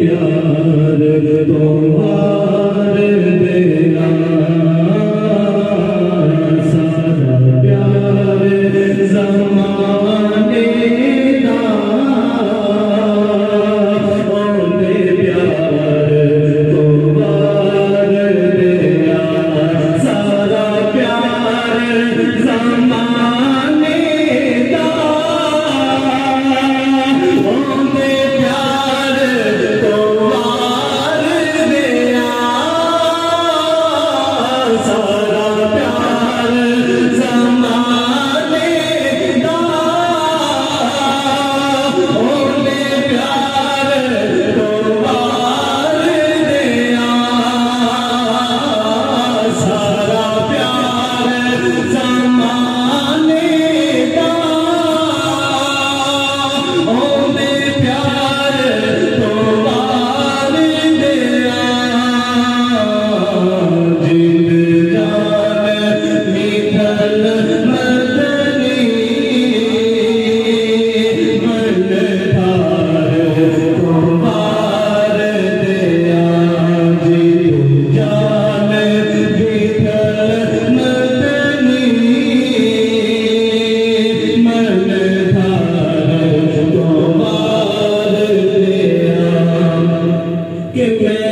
प्यार Amen.